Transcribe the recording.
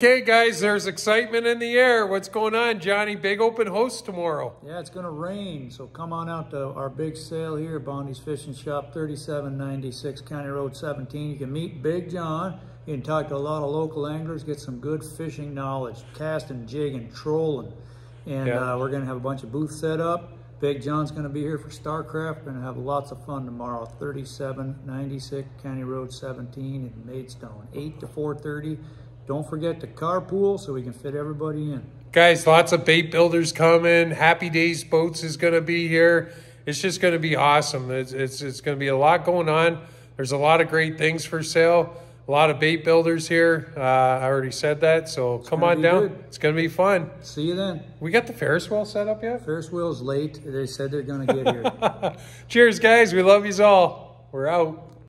Okay, guys, there's excitement in the air. What's going on, Johnny? Big open host tomorrow. Yeah, it's going to rain, so come on out to our big sale here, Bondy's Fishing Shop, 3796 County Road 17. You can meet Big John. You can talk to a lot of local anglers, get some good fishing knowledge, casting, jigging, trolling. And Yeah. uh, we're going to have a bunch of booths set up. Big John's going to be here for StarCraft. We're going to have lots of fun tomorrow, 3796 County Road 17 in Maidstone, 8 to 4.30. Don't forget to carpool so we can fit everybody in. Guys, lots of bait builders coming. Happy Days Boats is going to be here. It's just going to be awesome. It's, it's, it's going to be a lot going on. There's a lot of great things for sale. A lot of bait builders here. Uh, I already said that. So come on down. good. It's going to be fun. See you then. We got the Ferris wheel set up yet? Ferris wheel's late. They said they're going to get here. Cheers, guys. We love you all. We're out.